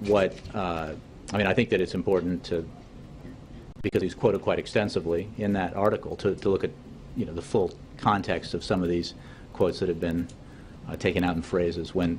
what, uh, I mean, I think that it's important to, because he's quoted quite extensively in that article, to, to look at, you know, the full context of some of these quotes that have been uh, taken out in phrases when,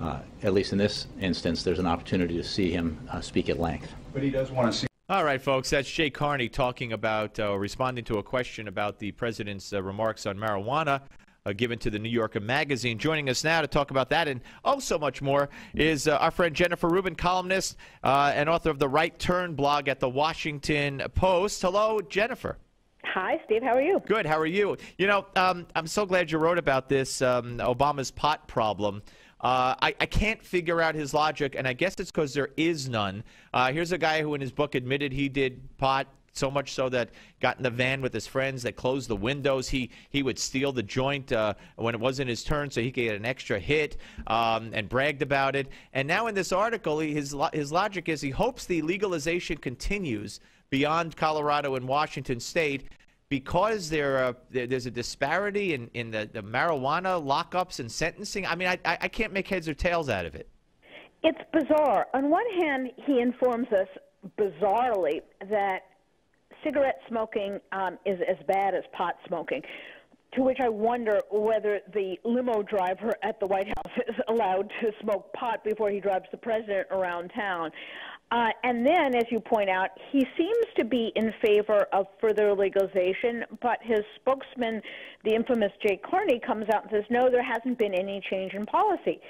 uh, at least in this instance, there's an opportunity to see him uh, speak at length. But he does want to see. All right, folks, that's Jay Carney talking about, uh, responding to a question about the president's uh, remarks on marijuana. Uh, given to the New Yorker Magazine. Joining us now to talk about that and oh so much more is uh, our friend Jennifer Rubin, columnist uh, and author of the Right Turn blog at the Washington Post. Hello, Jennifer. Hi, Steve. How are you? Good. How are you? You know, um, I'm so glad you wrote about this um, Obama's pot problem. Uh, I, I, can't figure out his logic, and I guess it's because there is none. Uh, here's a guy who, in his book, admitted he did pot so much so that got in the van with his friends that closed the windows. He he would steal the joint uh, when it wasn't his turn, so he could get an extra hit, um, and bragged about it. And now in this article, he, his his logic is he hopes the legalization continues beyond Colorado and Washington State because there, uh, there, there's a disparity in, in the, the marijuana lockups and sentencing. I mean, I, I can't make heads or tails out of it. It's bizarre. On one hand, he informs us bizarrely that cigarette smoking um, is as bad as pot smoking. To which I wonder whether the limo driver at the White House is allowed to smoke pot before he drives the president around town. Uh, and then, as you point out, he seems to be in favor of further legalization, but his spokesman, the infamous Jay Carney, comes out and says, no, there hasn't been any change in policy.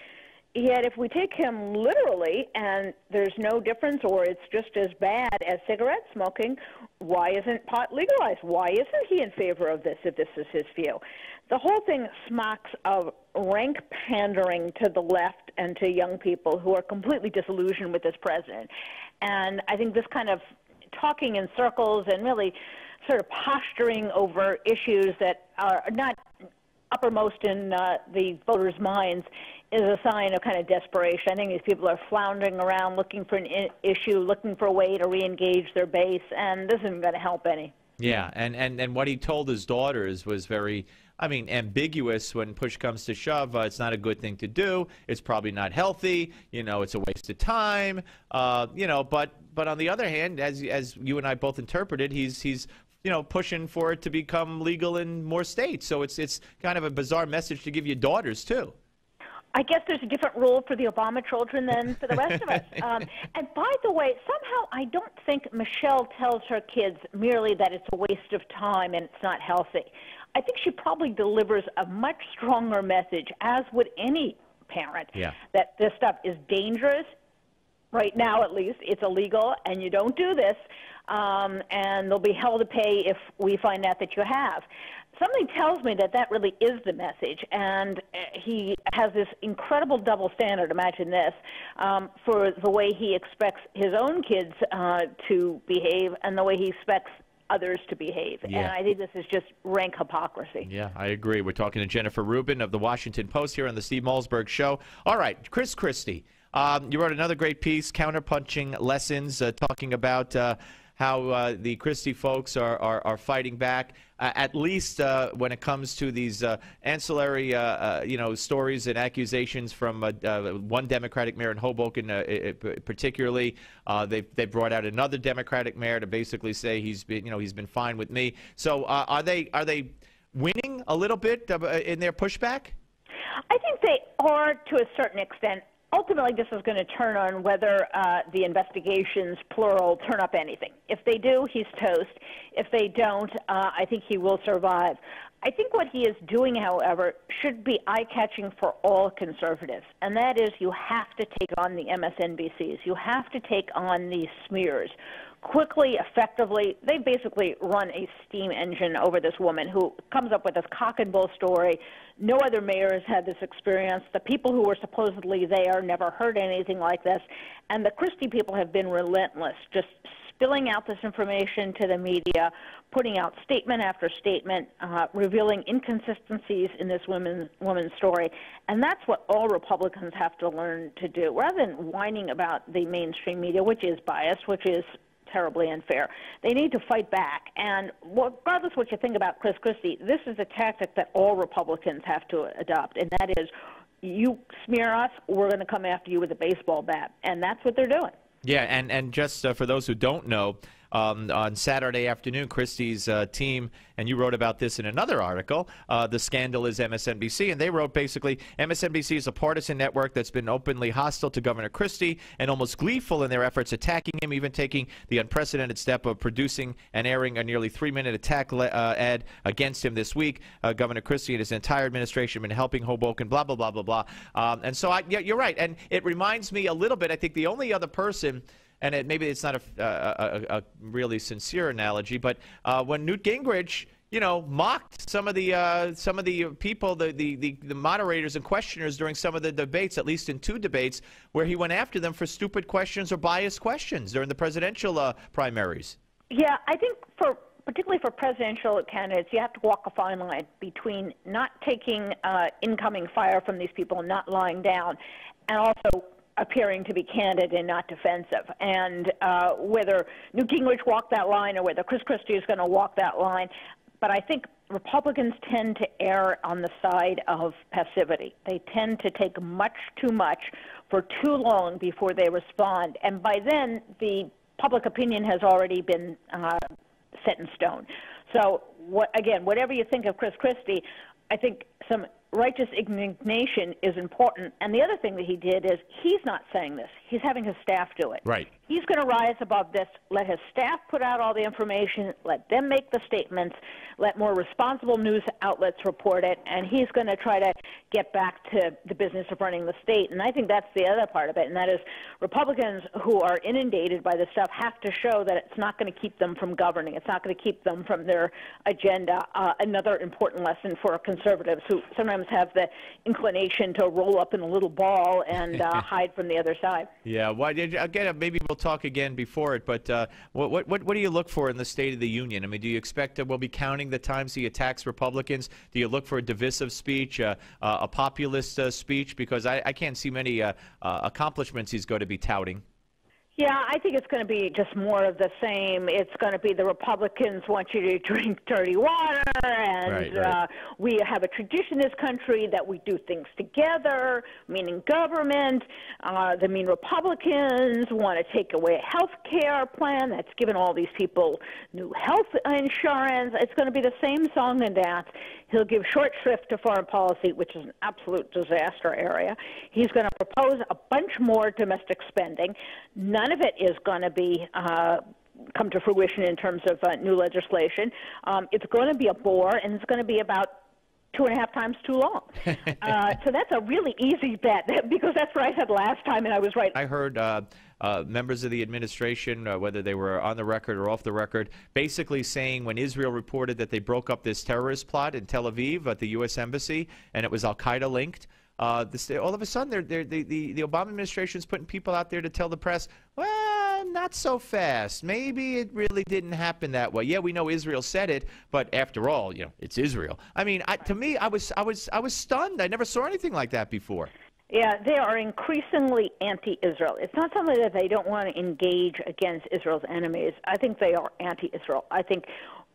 Yet, if we take him literally and there's no difference or it's just as bad as cigarette smoking, why isn't pot legalized? Why isn't he in favor of this if this is his view? The whole thing smacks of rank pandering to the left and to young people who are completely disillusioned with this president. And I think this kind of talking in circles and really sort of posturing over issues that are not uppermost in uh, the voters' minds is a sign of kind of desperation. I think these people are floundering around looking for an issue, looking for a way to re-engage their base, and this isn't going to help any. Yeah, and, and, and what he told his daughters was very, I mean, ambiguous when push comes to shove. Uh, it's not a good thing to do. It's probably not healthy. You know, it's a waste of time. Uh, you know, but but on the other hand, as as you and I both interpreted, he's he's you know, pushing for it to become legal in more states. So it's it's kind of a bizarre message to give your daughters too. I guess there's a different rule for the Obama children than for the rest of us. Um, and by the way, somehow I don't think Michelle tells her kids merely that it's a waste of time and it's not healthy. I think she probably delivers a much stronger message, as would any parent, yeah. that this stuff is dangerous. Right now, at least, it's illegal, and you don't do this um, and there'll be hell to pay if we find out that you have. Something tells me that that really is the message, and uh, he has this incredible double standard. Imagine this um, for the way he expects his own kids uh, to behave and the way he expects others to behave. Yeah. And I think this is just rank hypocrisy. Yeah, I agree. We're talking to Jennifer Rubin of the Washington Post here on the Steve Malzberg Show. All right, Chris Christie. Um, you wrote another great piece, Counterpunching Lessons, uh, talking about uh, how uh, the Christie folks are, are, are fighting back, uh, at least uh, when it comes to these uh, ancillary, you know, stories and accusations from one Democratic mayor in Hoboken, particularly. they they brought out another Democratic mayor to basically say he's been, you know, he's been fine with me. So are they are they winning a little bit in their pushback? I think they are to a certain extent ultimately this is going to turn on whether uh, the investigations, plural, turn up anything. If they do, he's toast. If they don't, uh, I think he will survive. I think what he is doing, however, should be eye catching for all conservatives, and that is you have to take on the MSNBCs. You have to take on these smears quickly, effectively. They basically run a steam engine over this woman who comes up with this cock and bull story. No other mayor has had this experience. The people who were supposedly there never heard anything like this. And the Christie people have been relentless, just spilling out this information to the media, putting out statement after statement, uh, revealing inconsistencies in this woman's woman's story, and that's what all Republicans have to learn to do. Rather than whining about the mainstream media, which is biased, which is terribly unfair. They need to fight back. And regardless what you think about Chris Christie, this is a tactic that all Republicans have to adopt, and that is you smear us, we're going to come after you with a baseball bat. And that's what they're doing. Yeah, and, and just uh, for those who don't know, um, on Saturday afternoon, Christie's uh, team, and you wrote about this in another article, uh, the scandal is MSNBC, and they wrote basically MSNBC is a partisan network that's been openly hostile to Governor Christie and almost gleeful in their efforts attacking him, even taking the unprecedented step of producing and airing a nearly three-minute attack uh, ad against him this week. Uh, Governor Christie and his entire administration have been helping Hoboken, blah, blah, blah, blah, blah. Um, and so, I, yeah, you're right. And it reminds me a little bit, I think the only other person – and it, maybe it's not a, a, a, really sincere analogy, but uh, when Newt Gingrich, you know, mocked some of the uh, some of the people, the, the, the, the, moderators and questioners during some of the debates, at least in two debates, where he went after them for stupid questions or biased questions during the presidential uh, primaries. Yeah, I think for particularly for presidential candidates, you have to walk a fine line between not taking uh, incoming fire from these people, and not lying down, and also appearing to be candid and not defensive. And uh, whether Newt Gingrich walked that line or whether Chris Christie is going to walk that line, but I think Republicans tend to err on the side of passivity. They tend to take much too much for too long before they respond, and by then the public opinion has already been uh, set in stone. So, what, again, whatever you think of Chris Christie, I think some righteous indignation is important. And the other thing that he did is he's not saying this. He's having his staff do it. Right. He's going to rise above this, let his staff put out all the information, let them make the statements, let more responsible news outlets report it, and he's going to try to get back to the business of running the state. And I think that's the other part of it, and that is Republicans who are inundated by this stuff have to show that it's not going to keep them from governing. It's not going to keep them from their agenda. Uh, another important lesson for conservatives who sometimes have the inclination to roll up in a little ball and uh, hide from the other side. Yeah, well, again, maybe we'll talk again before it, but uh, what, what, what do you look for in the State of the Union? I mean, do you expect that we'll be counting the times he attacks Republicans? Do you look for a divisive speech, uh, uh, a populist uh, speech? Because I, I, can't see many uh, uh, accomplishments he's going to be touting. Yeah, I think it's going to be just more of the same. It's going to be the Republicans want you to drink dirty water, and right, right. Uh, we have a tradition in this country that we do things together, meaning government. Uh, the mean Republicans want to take away a health care plan that's given all these people new health insurance. It's going to be the same song and dance. He'll give short shrift to foreign policy, which is an absolute disaster area. He's going to propose a bunch more domestic spending. None of it is going to be uh, come to fruition in terms of uh, new legislation. Um, it's going to be a bore, and it's going to be about two and a half times too long. uh, so that's a really easy bet because that's what I said last time, and I was right. I heard uh, uh, members of the administration, uh, whether they were on the record or off the record, basically saying when Israel reported that they broke up this terrorist plot in Tel Aviv at the U.S. Embassy and it was Al Qaeda linked. Uh, this, all of a sudden, they're, they're, the, the, the Obama administration is putting people out there to tell the press, well, Eh, not so fast. Maybe it really didn't happen that way. Yeah, we know Israel said it, but after all, you know, it's Israel. I mean, I, to me, I was, I was, I was stunned. I never saw anything like that before. Yeah, they are increasingly anti-Israel. It's not something that they don't want to engage against Israel's enemies. I think they are anti-Israel. I think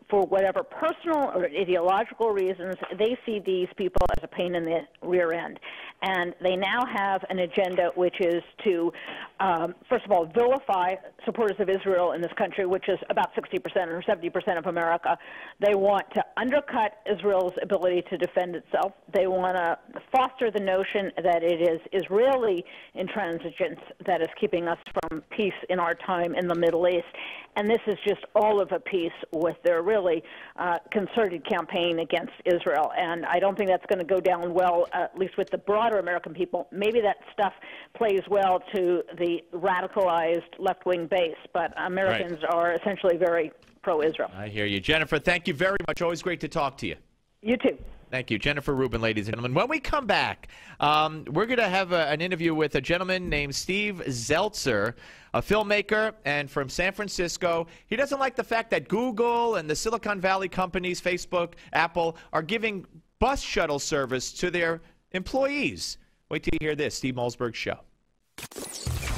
for whatever personal or ideological reasons, they see these people as a pain in the rear end. And they now have an agenda which is to, um, first of all, vilify supporters of Israel in this country, which is about 60% or 70% of America. They want to undercut Israel's ability to defend itself. They want to foster the notion that it is Israeli intransigence that is keeping us from peace in our time in the Middle East. And this is just all of a piece with their really uh, concerted campaign against Israel. And I don't think that's going to go down well, uh, at least with the broader American people. Maybe that stuff plays well to the radicalized left wing base, but Americans right. are essentially very pro Israel. I hear you. Jennifer, thank you very much. Always great to talk to you. You too. Thank you. Jennifer Rubin, ladies and gentlemen. When we come back, um, we're going to have a, an interview with a gentleman named Steve Zeltzer, a filmmaker and from San Francisco. He doesn't like the fact that Google and the Silicon Valley companies, Facebook, Apple, are giving bus shuttle service to their employees. Wait till you hear this Steve Malzberg Show.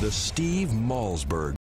The Steve Malzberg